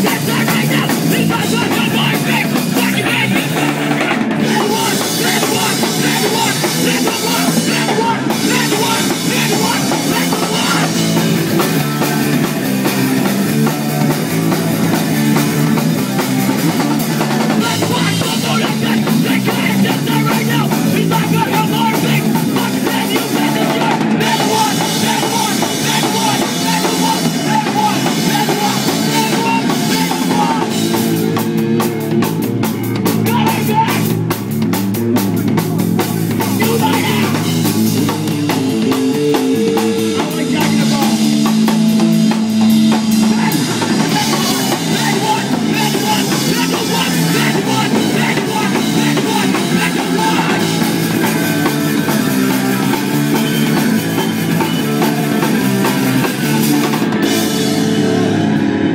Yes,